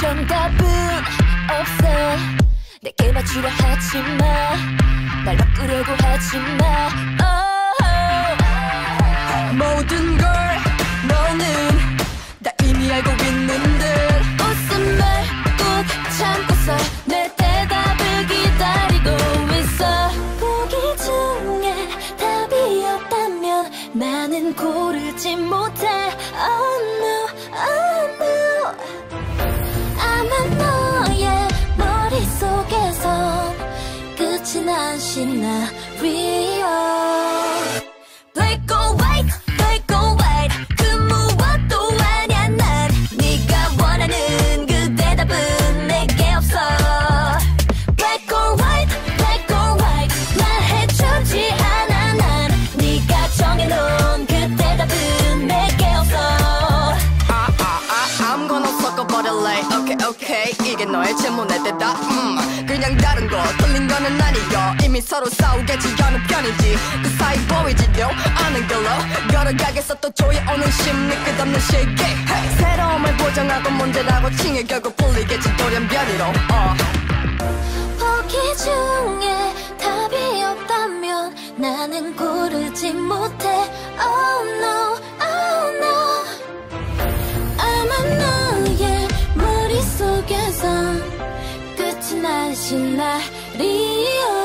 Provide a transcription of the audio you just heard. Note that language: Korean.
정답은 없어. 내게 맞추려 하지마. 날 바꾸려고 하지마. Oh. 모든 걸 너는 다 이미 알고 있는데. 웃음을 꾹 참고서 내 대답을 기다리고 있어. 보기 중에 답이 없다면 나는 고르지 못해. Oh 난 시나리오 Black 이 이게 너의 질문에 대답? 음, 그냥 다른 거. 틀린 거는 아니여. 이미 서로 싸우겠지. 어느 편인지. 그 사이 보이지도 않은 걸로. 걸어가겠어. 또 조여오는 심리 끝없는 시기. Hey. 새로움을 보정하고 문제라고 칭해 결국 풀리겠지. 돌연변이로. 어. 보기 중에 답이 없다면 나는 고르지 못해. Oh no, tonight Rio